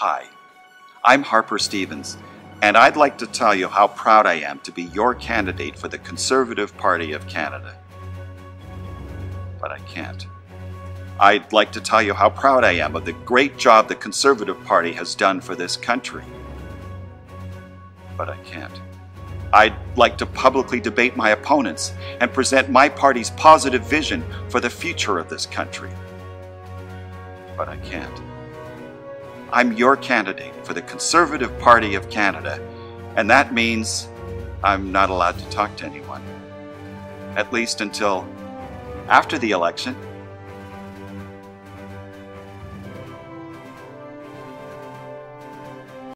Hi, I'm Harper Stevens, and I'd like to tell you how proud I am to be your candidate for the Conservative Party of Canada. But I can't. I'd like to tell you how proud I am of the great job the Conservative Party has done for this country. But I can't. I'd like to publicly debate my opponents and present my party's positive vision for the future of this country. But I can't. I'm your candidate for the Conservative Party of Canada, and that means I'm not allowed to talk to anyone. At least until after the election